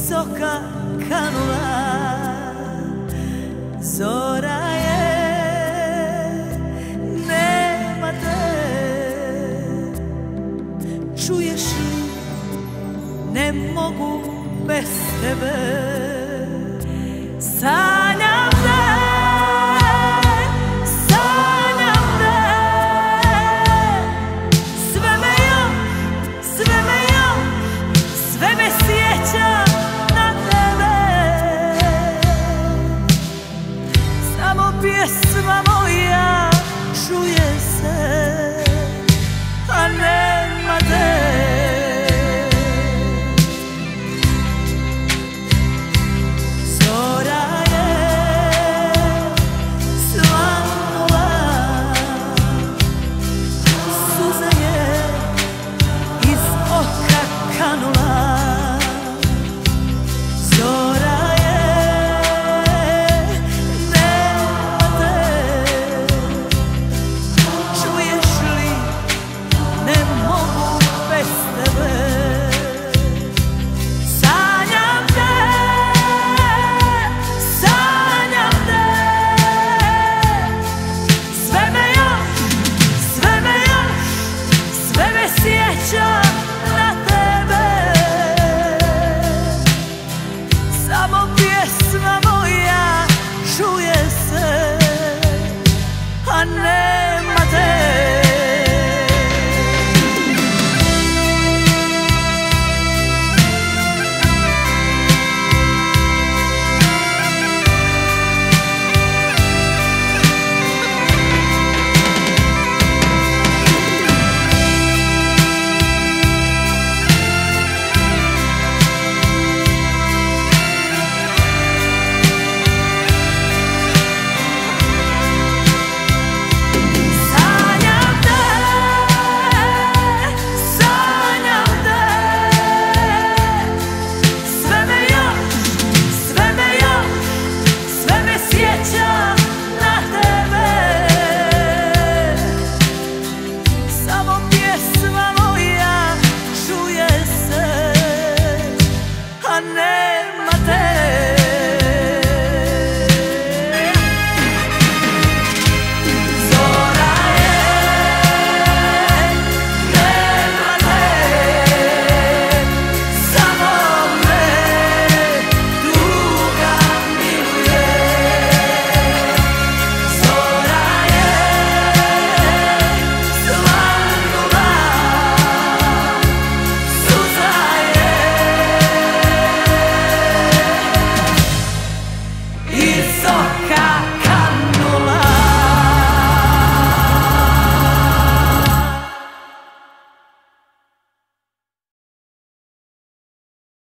visoka kanula. Zora je, nema te Čuješ li, ne mogu bez tebe. Sanja pjesma moja čuje se, a ne one.